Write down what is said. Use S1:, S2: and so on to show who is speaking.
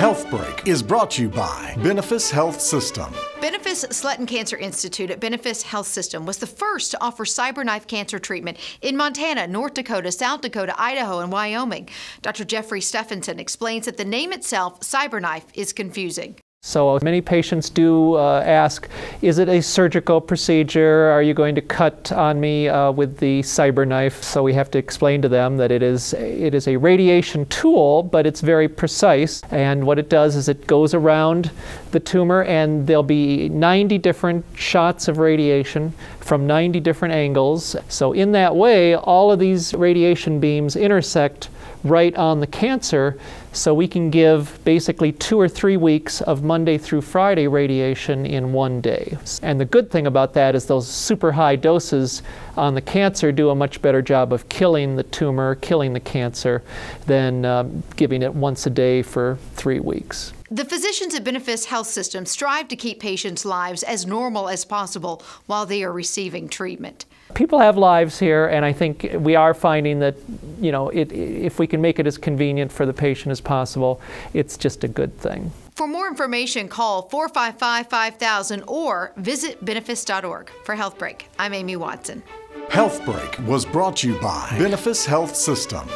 S1: Health Break is brought to you by Benefis Health System.
S2: Benefis Sletten Cancer Institute at Benefis Health System was the first to offer cyberknife cancer treatment in Montana, North Dakota, South Dakota, Idaho, and Wyoming. Dr. Jeffrey Stephenson explains that the name itself, cyberknife, is confusing.
S3: So many patients do uh, ask, is it a surgical procedure? Are you going to cut on me uh, with the cyber knife? So we have to explain to them that it is, it is a radiation tool, but it's very precise. And what it does is it goes around the tumor and there'll be 90 different shots of radiation from 90 different angles. So in that way, all of these radiation beams intersect right on the cancer so we can give basically two or three weeks of Monday through Friday radiation in one day. And the good thing about that is those super high doses on the cancer do a much better job of killing the tumor, killing the cancer, than um, giving it once a day for three weeks.
S2: The physicians at Benefis Health System strive to keep patients' lives as normal as possible while they are receiving treatment.
S3: People have lives here, and I think we are finding that, you know, it, if we can make it as convenient for the patient as possible, it's just a good thing.
S2: For more information, call 455 5000 or visit benefis.org. For Health Break, I'm Amy Watson.
S1: Health Break was brought to you by Benefis Health System.